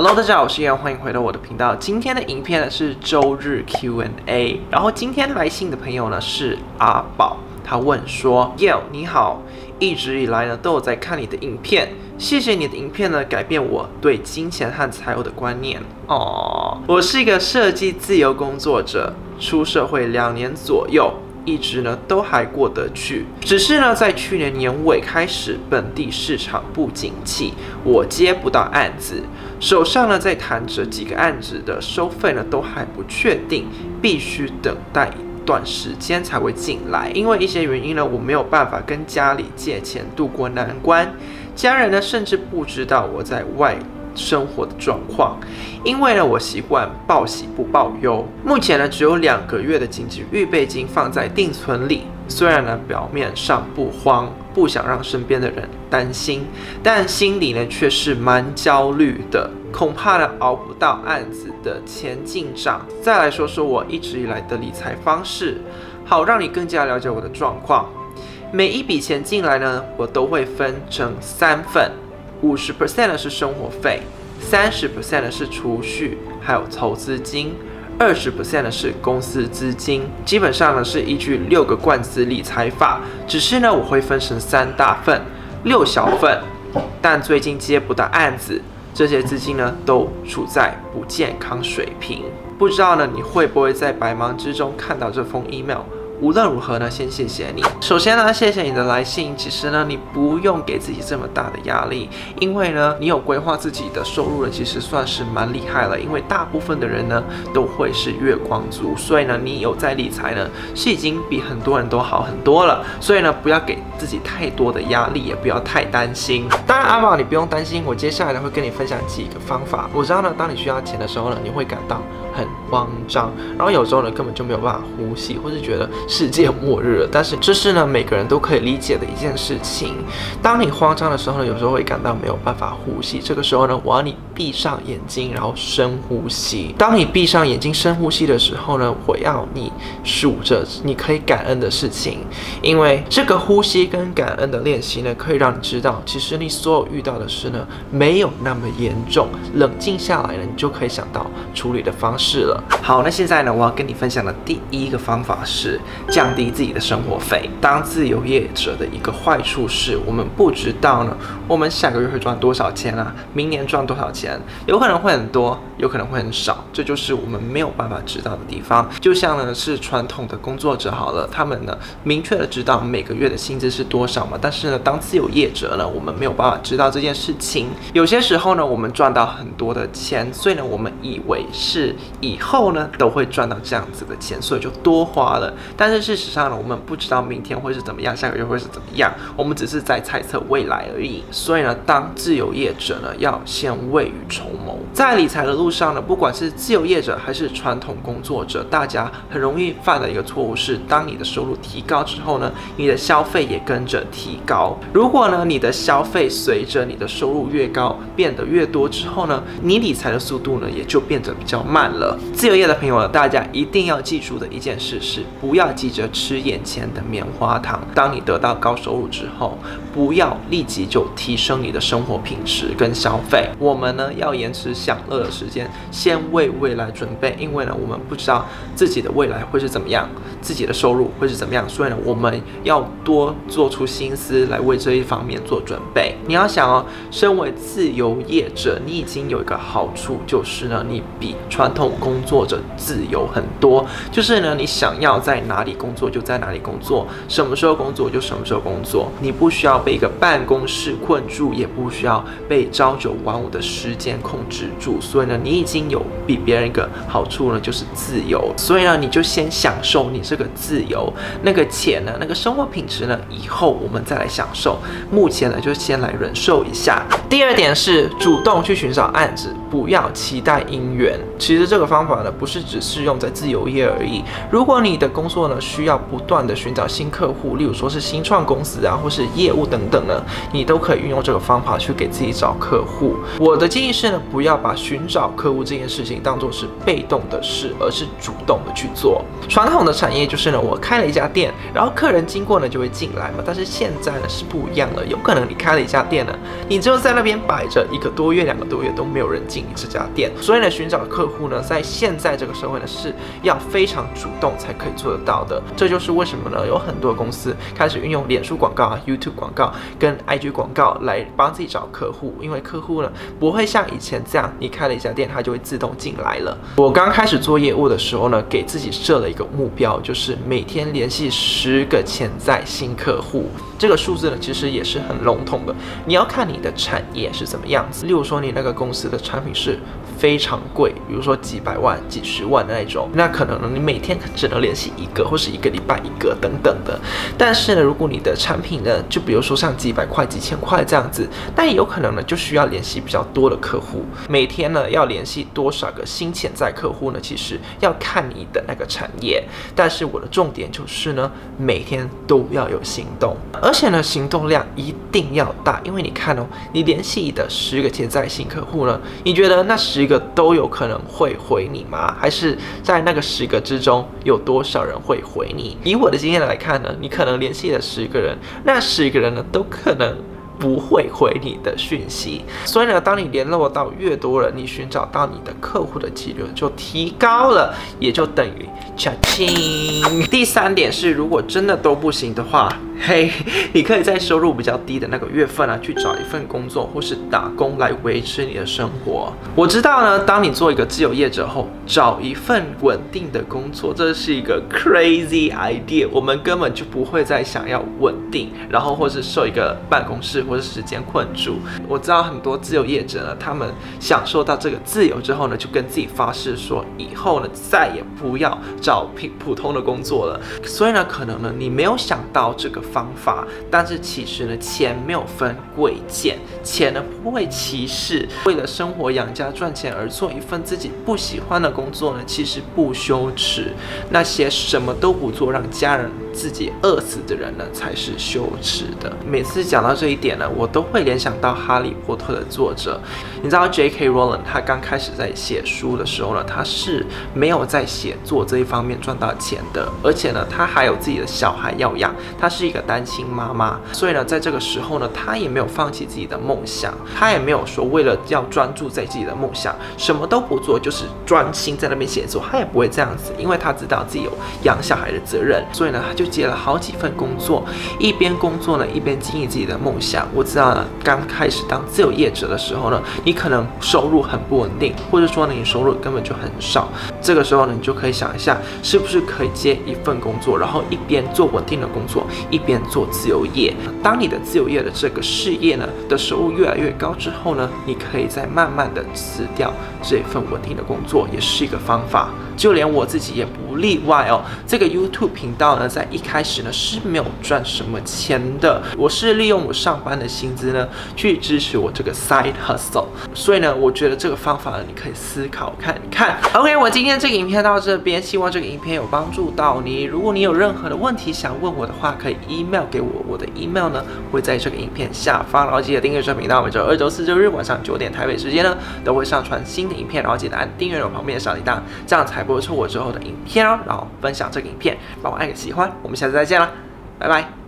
Hello，大家好，我是燕，欢迎回到我的频道。今天的影片呢是周日 Q&A，然后今天来信的朋友呢是阿宝，他问说：Yo，你好，一直以来呢都有在看你的影片，谢谢你的影片呢改变我对金钱和财务的观念。哦，我是一个设计自由工作者，出社会两年左右。一直呢都还过得去，只是呢在去年年尾开始，本地市场不景气，我接不到案子，手上呢在谈着几个案子的收费呢都还不确定，必须等待一段时间才会进来。因为一些原因呢，我没有办法跟家里借钱度过难关，家人呢甚至不知道我在外。生活的状况，因为呢，我习惯报喜不报忧。目前呢，只有两个月的紧急预备金放在定存里。虽然呢，表面上不慌，不想让身边的人担心，但心里呢，却是蛮焦虑的。恐怕呢，熬不到案子的钱进账。再来说说我一直以来的理财方式，好让你更加了解我的状况。每一笔钱进来呢，我都会分成三份。五十 percent 的是生活费，三十 percent 的是储蓄，还有投资金，二十 percent 的是公司资金。基本上呢是依据六个罐子理财法，只是呢我会分成三大份，六小份。但最近接不到案子，这些资金呢都处在不健康水平。不知道呢你会不会在百忙之中看到这封 email？无论如何呢，先谢谢你。首先呢，谢谢你的来信。其实呢，你不用给自己这么大的压力，因为呢，你有规划自己的收入了，其实算是蛮厉害了。因为大部分的人呢，都会是月光族，所以呢，你有在理财呢，是已经比很多人都好很多了。所以呢，不要给自己太多的压力，也不要太担心。当然，阿宝你不用担心，我接下来呢会跟你分享几个方法。我知道呢，当你需要钱的时候呢，你会感到很慌张，然后有时候呢，根本就没有办法呼吸，或是觉得。世界末日了，但是这是呢每个人都可以理解的一件事情。当你慌张的时候呢，有时候会感到没有办法呼吸。这个时候呢，我要你闭上眼睛，然后深呼吸。当你闭上眼睛深呼吸的时候呢，我要你数着你可以感恩的事情，因为这个呼吸跟感恩的练习呢，可以让你知道，其实你所有遇到的事呢，没有那么严重。冷静下来呢，你就可以想到处理的方式是了。好，那现在呢，我要跟你分享的第一个方法是。降低自己的生活费。当自由业者的一个坏处是，我们不知道呢，我们下个月会赚多少钱啊？明年赚多少钱？有可能会很多，有可能会很少，这就是我们没有办法知道的地方。就像呢，是传统的工作者好了，他们呢明确的知道每个月的薪资是多少嘛？但是呢，当自由业者呢，我们没有办法知道这件事情。有些时候呢，我们赚到很多的钱，所以呢，我们以为是以后呢都会赚到这样子的钱，所以就多花了。但是事实上呢，我们不知道明天会是怎么样，下个月会是怎么样，我们只是在猜测未来而已。所以呢，当自由业者呢，要先未雨绸缪。在理财的路上呢，不管是自由业者还是传统工作者，大家很容易犯的一个错误是，当你的收入提高之后呢，你的消费也跟着提高。如果呢，你的消费随着你的收入越高变得越多之后呢，你理财的速度呢，也就变得比较慢了。自由业的朋友，大家一定要记住的一件事是，不要。急着吃眼前的棉花糖。当你得到高收入之后，不要立即就提升你的生活品质跟消费。我们呢要延迟享乐的时间，先为未来准备。因为呢，我们不知道自己的未来会是怎么样，自己的收入会是怎么样，所以呢，我们要多做出心思来为这一方面做准备。你要想哦，身为自由业者，你已经有一个好处，就是呢，你比传统工作者自由很多。就是呢，你想要在哪里。工作就在哪里工作，什么时候工作就什么时候工作。你不需要被一个办公室困住，也不需要被朝九晚五的时间控制住。所以呢，你已经有比别人一个好处呢，就是自由。所以呢，你就先享受你这个自由，那个钱呢，那个生活品质呢，以后我们再来享受。目前呢，就先来忍受一下。第二点是主动去寻找案子，不要期待姻缘。其实这个方法呢，不是只适用在自由业而已。如果你的工作呢，需要不断的寻找新客户，例如说是新创公司啊，或是业务等等呢，你都可以运用这个方法去给自己找客户。我的建议是呢，不要把寻找客户这件事情当做是被动的事，而是主动的去做。传统的产业就是呢，我开了一家店，然后客人经过呢就会进来嘛。但是现在呢是不一样了，有可能你开了一家店呢，你只有在那边摆着一个多月、两个多月都没有人进这家店。所以呢，寻找客户呢，在在现在这个社会呢是要非常主动才可以做得到的。这就是为什么呢，有很多公司开始运用脸书广告啊、YouTube 广告跟 IG 广告来帮自己找客户，因为客户呢不会像以前这样，你开了一家店，他就会自动进来了。我刚开始做业务的时候呢，给自己设了一个目标，就是每天联系十个潜在新客户。这个数字呢，其实也是很笼统的，你要看你的产业是怎么样子。例如说，你那个公司的产品是非常贵，比如说几百万、几十万的那种，那可能，你每天只能联系一个，或是一个礼拜一个等等的。但是呢，如果你的产品呢，就比如说像几百块、几千块这样子，那也有可能呢，就需要联系比较多的客户。每天呢，要联系多少个新潜在客户呢？其实要看你的那个产业。但是我的重点就是呢，每天都要有行动。而且呢，行动量一定要大，因为你看哦，你联系的十个潜在新客户呢，你觉得那十个都有可能会回你吗？还是在那个十个之中，有多少人会回你？以我的经验来看呢，你可能联系了十个人，那十个人呢，都可能。不会回你的讯息，所以呢，当你联络到越多人，你寻找到你的客户的几率就提高了，也就等于 c h a 第三点是，如果真的都不行的话，嘿，你可以在收入比较低的那个月份啊，去找一份工作或是打工来维持你的生活。我知道呢，当你做一个自由业者后，找一份稳定的工作，这是一个 crazy idea，我们根本就不会再想要稳定，然后或是受一个办公室。或者时间困住，我知道很多自由业者呢，他们享受到这个自由之后呢，就跟自己发誓说，以后呢再也不要找平普通的工作了。所以呢，可能呢你没有想到这个方法，但是其实呢，钱没有分贵贱，钱呢不会歧视。为了生活养家赚钱而做一份自己不喜欢的工作呢，其实不羞耻。那些什么都不做，让家人自己饿死的人呢，才是羞耻的。每次讲到这一点呢。我都会联想到《哈利波特》的作者，你知道 J.K. Rowling 他刚开始在写书的时候呢，他是没有在写作这一方面赚到钱的，而且呢，他还有自己的小孩要养，他是一个单亲妈妈，所以呢，在这个时候呢，他也没有放弃自己的梦梦想，他也没有说为了要专注在自己的梦想，什么都不做，就是专心在那边写作，他也不会这样子，因为他知道自己有养小孩的责任，所以呢，他就接了好几份工作，一边工作呢，一边经营自己的梦想。我知道，刚开始当自由业者的时候呢，你可能收入很不稳定，或者说呢，你收入根本就很少。这个时候呢，你就可以想一下，是不是可以接一份工作，然后一边做稳定的工作，一边做自由业。当你的自由业的这个事业呢的收入越来越高之后呢，你可以再慢慢的辞掉这份稳定的工作，也是一个方法。就连我自己也不例外哦。这个 YouTube 频道呢，在一开始呢是没有赚什么钱的，我是利用我上班的薪资呢去支持我这个 side hustle。所以呢，我觉得这个方法呢，你可以思考看看。OK，我今天这个影片到这边，希望这个影片有帮助到你。如果你有任何的问题想问我的话，可以 email 给我，我的 email 呢会在这个影片下方。然后记得订阅这频道，每周二、周四、周日晚上九点台北时间呢都会上传新的影片，然后记得按订阅我旁边的小铃铛，这样才。播出我之后的影片哦，然后分享这个影片，帮我按个喜欢，我们下次再见了，拜拜。